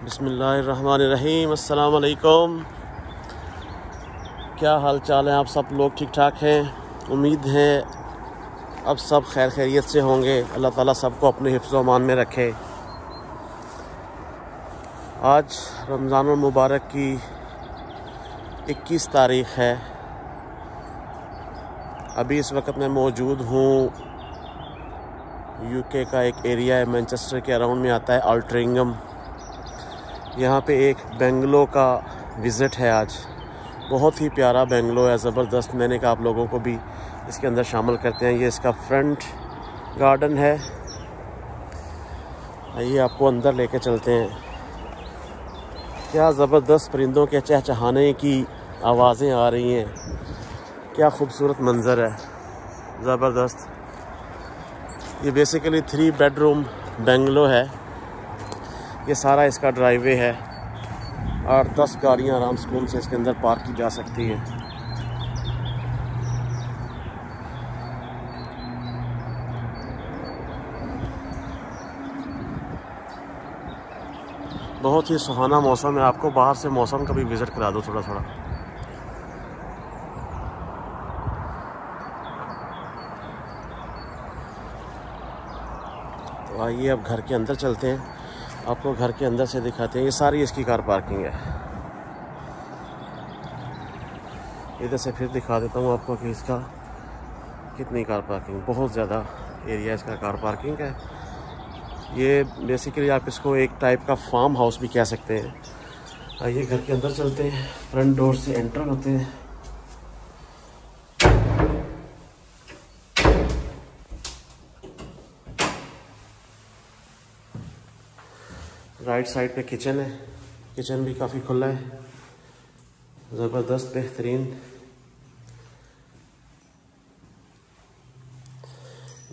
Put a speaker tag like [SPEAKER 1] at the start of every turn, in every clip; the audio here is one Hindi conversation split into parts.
[SPEAKER 1] बिसमीम अल्लाम क्या हाल चाल है? आप सब लोग ठीक ठाक हैं? उम्मीद है अब सब खैर खैरियत से होंगे। अल्लाह ताला सबको अपने हिफ्ज़ अमान में रखे। आज रमज़ान मुबारक की 21 तारीख़ है। अभी इस वक्त मैं मौजूद हूँ। यूके का एक एरिया है मैनचेस्टर के अराउंड में आता है अल्ट्रिंगम यहाँ पे एक बेंगलो का विज़िट है आज। बहुत ही प्यारा बेंगलो है, ज़बरदस्त। मैंने कहा आप लोगों को भी इसके अंदर शामिल करते हैं। ये इसका फ्रंट गार्डन है। आइए आपको अंदर लेके चलते हैं। क्या ज़बरदस्त परिंदों के चहचहाने की आवाज़ें आ रही हैं। क्या खूबसूरत मंज़र है। ज़बरदस्त। ये बेसिकली थ्री बेडरूम बेंगलो है। ये सारा इसका ड्राइवे है। और दस गाड़ियाँ आराम सुकून से इसके अंदर पार्क की जा सकती हैं। बहुत ही सुहाना मौसम है। आपको बाहर से मौसम का भी विज़िट करा दो थोड़ा थोड़ा तो आइए अब घर के अंदर चलते हैं। आपको घर के अंदर से दिखाते हैं। ये सारी इसकी कार पार्किंग है। इधर से फिर दिखा देता हूँ आपको कि इसका कितनी कार पार्किंग, बहुत ज़्यादा एरिया इसका कार पार्किंग है। ये बेसिकली आप इसको एक टाइप का फार्म हाउस भी कह सकते हैं। आइए घर के अंदर चलते हैं। फ्रंट डोर से एंटर होते हैं। राइट साइड पे किचन है। किचन भी काफ़ी खुला है। ज़बरदस्त, बेहतरीन।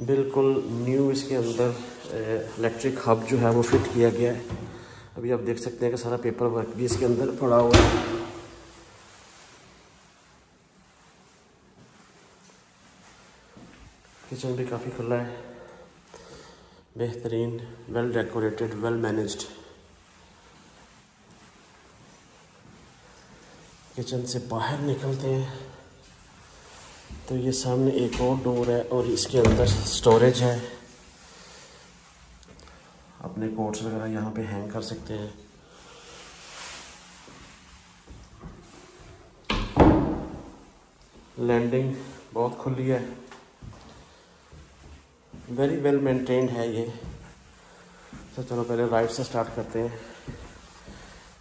[SPEAKER 1] बिल्कुल न्यू इसके अंदर इलेक्ट्रिक हब जो है वो फिट किया गया है। अभी आप देख सकते हैं कि सारा पेपर वर्क भी इसके अंदर पड़ा हुआ है। किचन भी काफ़ी खुला है। बेहतरीन well decorated well managed kitchen से बाहर निकलते हैं। तो ये सामने एक और डोर है और इसके अंदर स्टोरेज है। अपने कोट्स वगैरह यहाँ पे हैंग कर सकते हैं। लैंडिंग बहुत खुली है। वेरी वेल मेंटेन्ड है ये। तो चलो पहले राइट से स्टार्ट करते हैं।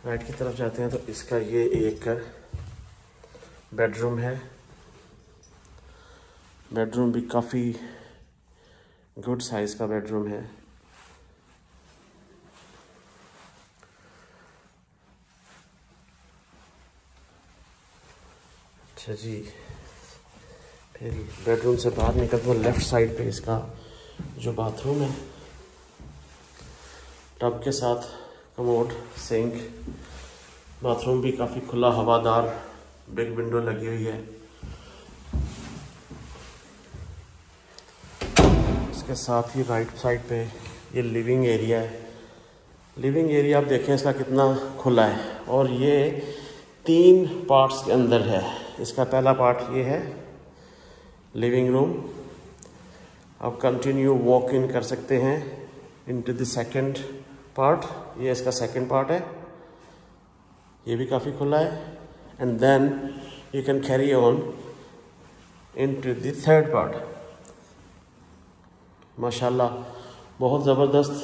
[SPEAKER 1] राइट की तरफ़ जाते हैं तो इसका ये एक बेडरूम है। बेडरूम भी काफ़ी गुड साइज़ का बेडरूम है। अच्छा जी, फिर बेडरूम से बाहर निकलते हैं लेफ़्ट साइड पे इसका जो बाथरूम है। टब के साथ कमोड सिंक बाथरूम भी काफ़ी खुला, हवादार बिग विंडो लगी हुई है। इसके साथ ही राइट साइड पे ये लिविंग एरिया है। लिविंग एरिया आप देखें, इसका कितना खुला है। और ये तीन पार्ट्स के अंदर है। इसका पहला पार्ट ये है लिविंग रूम आप कंटिन्यू वॉक इन कर सकते हैं इनटू द सेकंड पार्ट ये इसका सेकंड पार्ट है। ये भी काफ़ी खुला है। And then you can carry on into the third part माशाल्लाह बहुत ज़बरदस्त,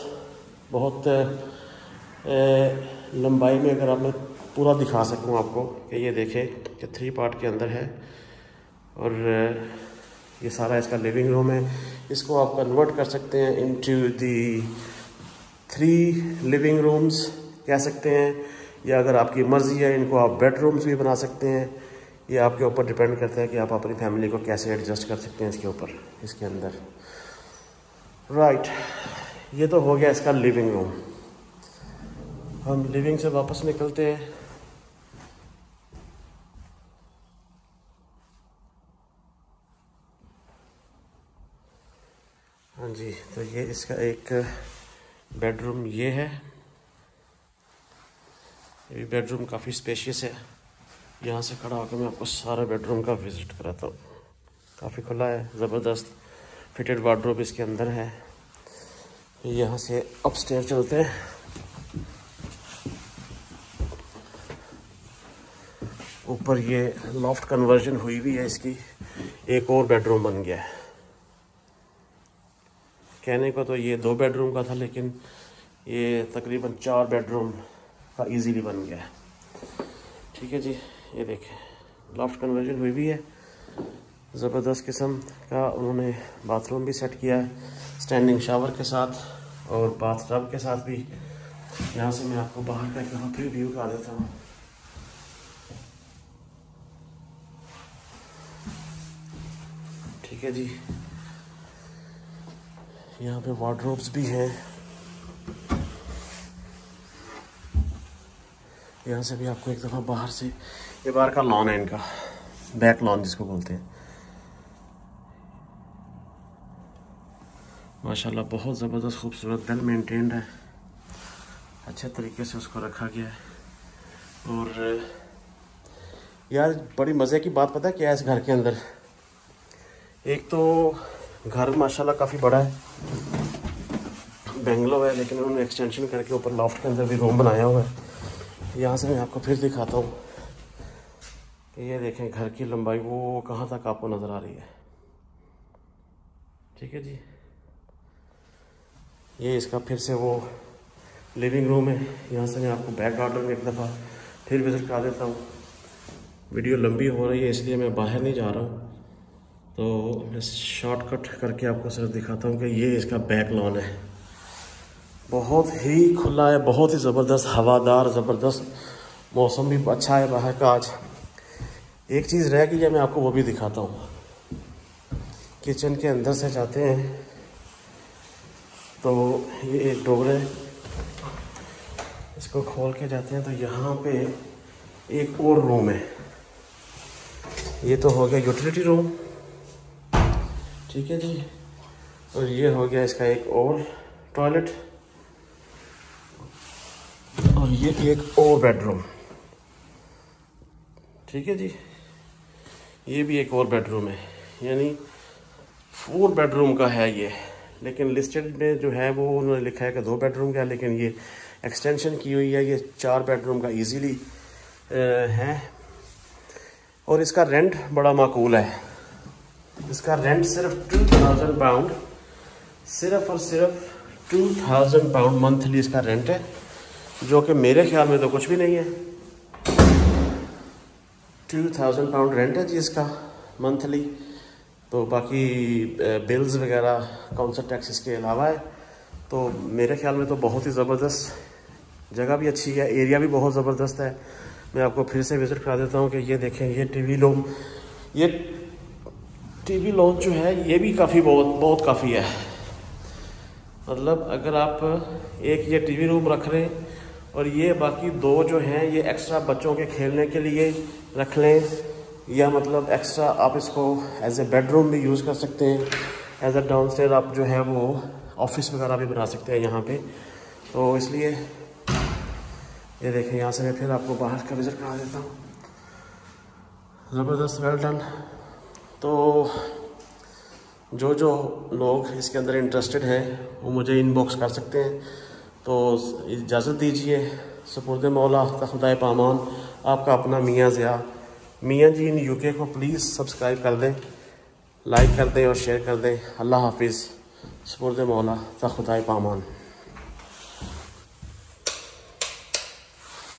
[SPEAKER 1] बहुत लंबाई में अगर आप मैं पूरा दिखा सकूँ आपको कि ये देखें कि थ्री पार्ट के अंदर है और ये सारा इसका लिविंग रूम है। इसको आप कन्वर्ट कर सकते हैं into the three living rooms कह सकते हैं। या अगर आपकी मर्ज़ी है, इनको आप बेडरूम्स भी बना सकते हैं। ये आपके ऊपर डिपेंड करता है कि आप अपनी फैमिली को कैसे एडजस्ट कर सकते हैं इसके ऊपर, इसके अंदर। Right right. ये तो हो गया इसका लिविंग रूम हम लिविंग से वापस निकलते हैं। हाँ जी तो ये इसका एक बेडरूम ये है। ये बेडरूम काफ़ी स्पेशियस है। यहाँ से खड़ा होकर मैं आपको सारा बेडरूम का विज़िट कराता हूँ। काफ़ी खुला है, ज़बरदस्त। फिटेड वार्ड्रोब इसके अंदर है। यहाँ से अपस्टेयर चलते हैं। ऊपर ये लॉफ्ट कन्वर्जन हुई भी है इसकी। एक और बेडरूम बन गया है। कहने को तो ये दो बेडरूम का था, लेकिन ये तकरीबन चार बेडरूम का इजीली बन गया है। ठीक है जी, ये देखें। लॉफ्ट कन्वर्जन हुई भी है। ज़बरदस्त किस्म का उन्होंने बाथरूम भी सेट किया है स्टैंडिंग शावर के साथ और बाथ टब के साथ भी। यहाँ से मैं आपको बाहर का एक फिर व्यू करा देता हूँ। ठीक है जी। यहाँ पे वार्ड्रोब्स भी हैं। यहाँ से भी आपको एक दफ़ा बाहर से, ये बाहर का लॉन है इनका बैक लॉन जिसको बोलते हैं। माशाल्लाह, बहुत ज़बरदस्त खूबसूरत वेल मेंटेन्ड है। अच्छे तरीके से उसको रखा गया है। और, यार, बड़ी मज़े की बात पता है क्या है इस घर के अंदर? एक तो घर माशाल्लाह काफ़ी बड़ा है। बेंगलो है, लेकिन उन्होंने एक्सटेंशन करके ऊपर लॉफ्ट के अंदर भी रूम बनाया हुआ है। यहाँ से मैं आपको फिर दिखाता हूँ कि ये देखें, घर की लंबाई, वो कहाँ तक आपको नज़र आ रही है। ठीक है जी? ये इसका फिर से वो लिविंग रूम है। यहाँ से मैं आपको बैक गार्डन में एक दफ़ा फिर विज़िट करा देता हूँ। वीडियो लंबी हो रही है, इसलिए मैं बाहर नहीं जा रहा हूँ। तो मैं शॉर्टकट करके आपको सिर्फ़ दिखाता हूँ कि ये इसका बैक लॉन है। बहुत ही खुला है, बहुत ही ज़बरदस्त, हवादार, ज़बरदस्त मौसम भी अच्छा है बाहर का आज। एक चीज़ रह गई है, मैं आपको वो भी दिखाता हूँ। किचन के अंदर से जाते हैं। तो ये एक डोर है। इसको खोल के जाते हैं तो यहाँ पे एक और रूम है। ये तो हो गया यूटिलिटी रूम ठीक है जी। और ये हो गया इसका एक और टॉयलेट ये एक और बेडरूम। ठीक है जी? ये भी एक और बेडरूम है। यानी फोर बेडरूम का है ये। लेकिन लिस्टेड में जो है वो उन्होंने लिखा है कि दो बेडरूम का है, लेकिन ये एक्सटेंशन की हुई है। ये चार बेडरूम का इजीली है। और इसका रेंट बड़ा माकूल है। इसका रेंट सिर्फ़ टू थाउज़ेंड पाउंड सिर्फ़ और सिर्फ़ टू थाउज़ेंड पाउंड मंथली इसका रेंट है। जो कि मेरे ख्याल में तो कुछ भी नहीं है। टू थाउज़ेंड पाउंड रेंट है जी इसका मंथली तो बाकी बिल्स वगैरह काउंसर टैक्स इसके अलावा है। तो मेरे ख्याल में तो बहुत ही ज़बरदस्त जगह भी अच्छी है एरिया भी बहुत ज़बरदस्त है। मैं आपको फिर से विज़िट करा देता हूँ कि ये देखें, ये टीवी लोम ये टीवी लॉन्च जो है, ये भी काफ़ी बहुत बहुत काफ़ी है। मतलब अगर आप एक ये टीवी रूम रख रहे हैं और ये बाकी दो जो हैं, ये एक्स्ट्रा बच्चों के खेलने के लिए रख लें। या मतलब एक्स्ट्रा आप इसको एज ए बेडरूम भी यूज़ कर सकते हैं। एज ए डाउन आप जो है वो ऑफ़िस वगैरह भी बना सकते हैं यहाँ पे। तो इसलिए ये देखें, यहाँ से मैं फिर आपको बाहर का विज़िट करा देता हूँ। ज़बरदस्त वेल डन तो जो जो लोग इसके अंदर इंटरेस्टेड हैं, वो मुझे इनबॉक्स कर सकते हैं। तो इजाज़त दीजिए सपुरद मौला खुदा पामान, आपका अपना मियाँ ज़िया। मियाँ जी, इन यूके को प्लीज़ सब्सक्राइब कर दें लाइक कर दें और शेयर कर दें। अल्लाह हाफिज़ सपुरद मौला खुदा पामान।